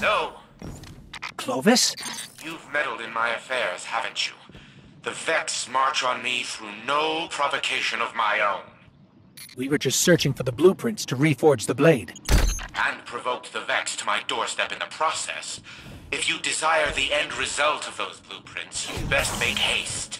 No, Clovis? you've meddled in my affairs, haven't you? The Vex march on me through no provocation of my own, We were just searching for the blueprints to reforge the blade. and provoked the Vex to my doorstep in the process. If you desire the end result of those blueprints, you'd best make haste.